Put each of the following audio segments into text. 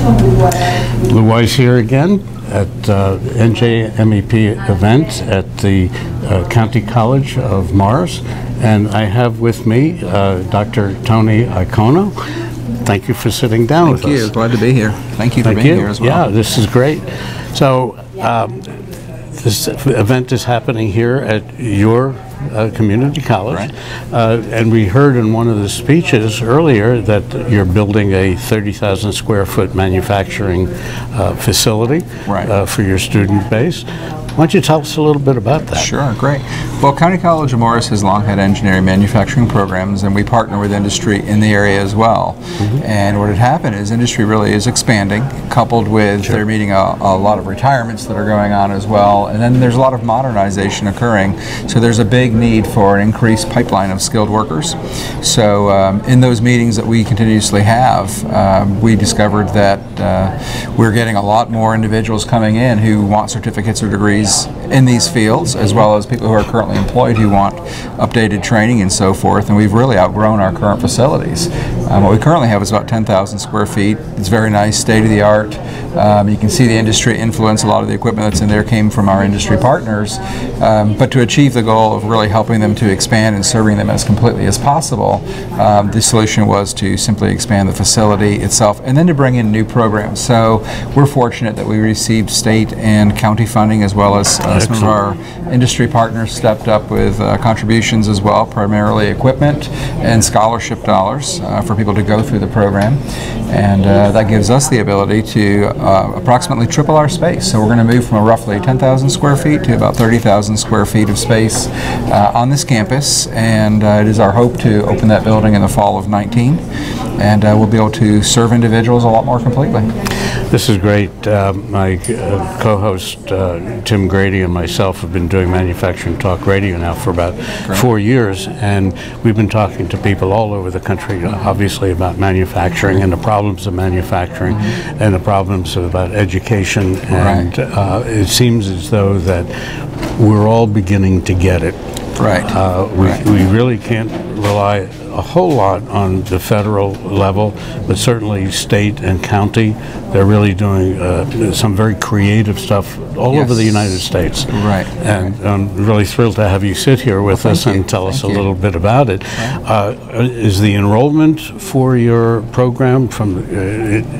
Lew Weiss here again at uh, NJMEP event at the uh, County College of Morris. And I have with me uh, Dr. Tony Iacono. Thank you for sitting down Thank with you. us. Glad to be here. Thank you for being you. here as well. Yeah, this is great. So, um, this event is happening here at your uh, community college. Right. Uh, and we heard in one of the speeches earlier that you're building a 30,000 square foot manufacturing uh, facility Right. uh, for your student base. Why don't you tell us a little bit about that? Sure, great. Well, County College of Morris has long had engineering manufacturing programs, and we partner with industry in the area as well. Mm-hmm. And what had happened is industry really is expanding, coupled with they're meeting a, a lot of retirements that are going on as well, and then there's a lot of modernization occurring. So there's a big need for an increased pipeline of skilled workers. So um, in those meetings that we continuously have, um, we discovered that uh, we're getting a lot more individuals coming in who want certificates or degrees in these fields, as well as people who are currently employed who want updated training and so forth. And we've really outgrown our current facilities. Um, what we currently have is about 10,000 square feet. It's very nice, state of the art. Um, you can see the industry influence. A lot of the equipment that's in there came from our industry partners. Um, but to achieve the goal of really helping them to expand and serving them as completely as possible, um, the solution was to simply expand the facility itself and then to bring in new programs. So we're fortunate that we received state and county funding as well as uh, some of our industry partners stepped up with uh, contributions as well, primarily equipment and scholarship dollars uh, for people to go through the program. And that gives us the ability to approximately triple our space. So we're going to move from a roughly 10,000 square feet to about 30,000 square feet of space on this campus. And it is our hope to open that building in the fall of 19. And we'll be able to serve individuals a lot more completely. This is great. Uh, my uh, co-host uh, Tim Grady and myself have been doing manufacturing talk radio now for about four years, and we've been talking to people all over the country, uh, obviously about manufacturing and the problems of manufacturing, and the problems about education. And uh, it seems as though that we're all beginning to get it. Right. Uh, we, Right. we really can't rely a whole lot on the federal level, but certainly state and county. They're really doing uh, some very creative stuff all over the United States. Right, And I'm really thrilled to have you sit here with us and you, tell us a you. little bit about it. Uh, is the enrollment for your program from uh,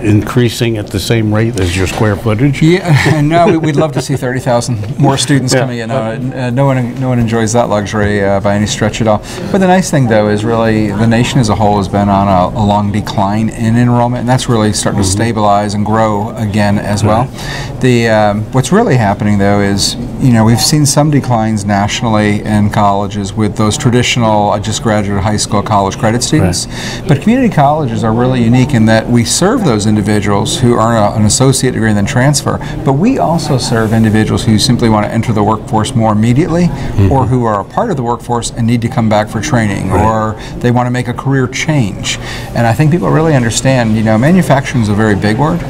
increasing at the same rate as your square footage? Yeah, no, we- we'd love to see 30,000 more students Yeah. coming in. Uh, uh, no one, no one enjoys that luxury uh, by any stretch at all. But the nice thing, though, is really the nation as a whole has been on a, a long decline in enrollment, and that's really starting to stabilize and grow again as well. The um, what's really happening, though, is you know we've seen some declines nationally in colleges with those traditional. I just graduated high school, college credit students, but community colleges are really unique in that we serve those individuals who earn a, an associate degree and then transfer, but we also serve individuals who simply want to enter the workforce more immediately or who are a part of the workforce and need to come back for training or they want to make a career change. And I think people really understand, you know, manufacturing is a very big word.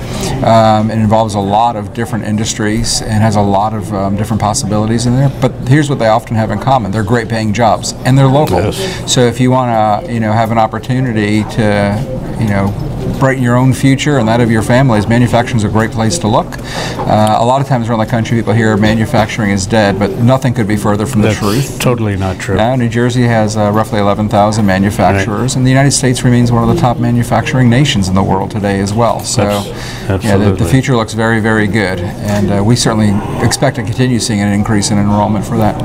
Um, it involves a lot of different industries and has a lot of um, different possibilities in there. But here's what they often have in common: they're great paying jobs and they're local. Yes. So if you want to, you know, have an opportunity to, you know, brighten your own future and that of your families, manufacturing is a great place to look. Uh, a lot of times around the country, people hear manufacturing is dead, but nothing could be further from the truth. totally not true. Now, New Jersey has uh, roughly 11,000 manufacturers, and the United States remains one of the top manufacturing nations in the world today as well. So, yeah, the, the future looks very, very good, and uh, we certainly expect to continue seeing an increase in enrollment for that.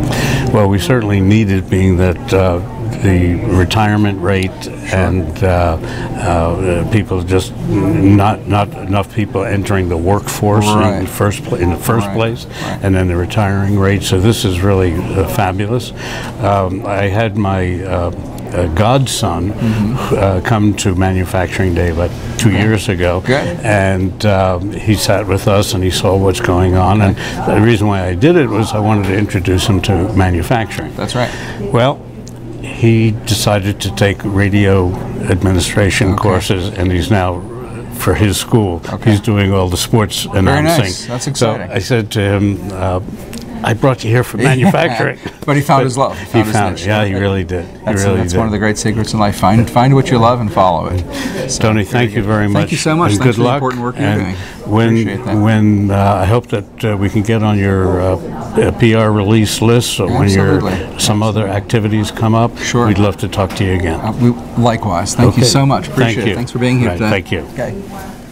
Well, we certainly need it, being that uh, the retirement rate and uh, uh, people just not not enough people entering the workforce in the first in the first Right, place, right. and then the retiring rate. So this is really uh, fabulous. Um, I had my uh, uh, godson Mm-hmm. uh, come to Manufacturing Day about two years ago, Good. and um, he sat with us and he saw what's going on. And the reason why I did it was I wanted to introduce him to manufacturing. That's right. Well, he decided to take radio administration courses, and he's now, for his school, Okay. he's doing all the sports announcing. nice. That's exciting. So I said to him, uh, I brought you here for manufacturing. But he found his love. He He found his it. yeah, he really did. He That's, really that's did. one of the great secrets in life. Find find what you love and follow it. So, Tony, thank you very much. Thank you so much. And Thanks good for the luck. important work you're And doing. When, that. when uh, I hope that uh, we can get on your uh, PR release list, so when your Absolutely. some other activities come up, Sure. we'd love to talk to you again. Uh, we, likewise. Thank you so much. Thank Appreciate you. it. Thanks for being here Right, today. thank you. Okay.